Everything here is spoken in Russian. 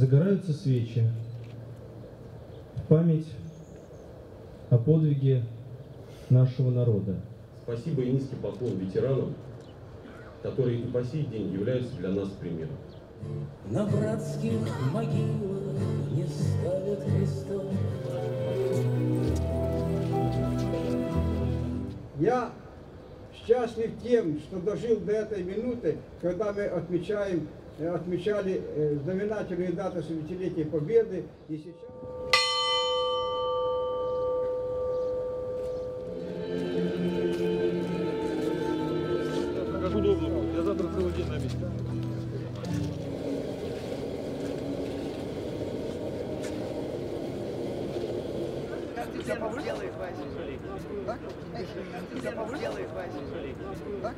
Загораются свечи в память о подвиге нашего народа. Спасибо и низкий поклон ветеранам, которые и по сей день являются для нас примером. На братских могилах не ставят крестов. Я счастлив тем, что дожил до этой минуты, когда мы отмечаем, э, отмечали э, знаменательные даты 70-летия Победы. И сейчас... Как удобно. Я завтра целый день на месте. Делает Вася. Так? Делает Вася. Так?